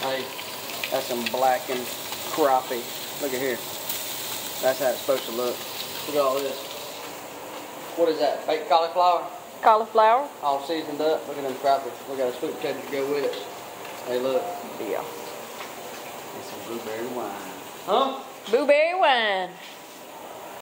Hey, that's some blackened crappie. Look at here. That's how it's supposed to look. Look at all this. What is that? Baked cauliflower? Cauliflower? All seasoned up. Look at them crappies. We got a sweet potato to go with it. Hey, look. Yeah. And some blueberry wine. Huh? Blueberry wine.